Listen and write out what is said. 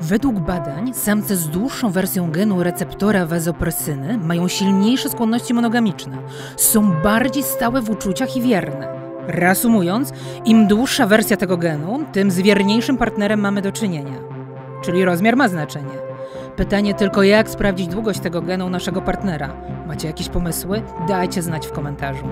Według badań samce z dłuższą wersją genu receptora wazopresyny mają silniejsze skłonności monogamiczne, są bardziej stałe w uczuciach i wierne. Reasumując, im dłuższa wersja tego genu, tym z wierniejszym partnerem mamy do czynienia. Czyli rozmiar ma znaczenie. Pytanie tylko, jak sprawdzić długość tego genu naszego partnera. Macie jakieś pomysły? Dajcie znać w komentarzu.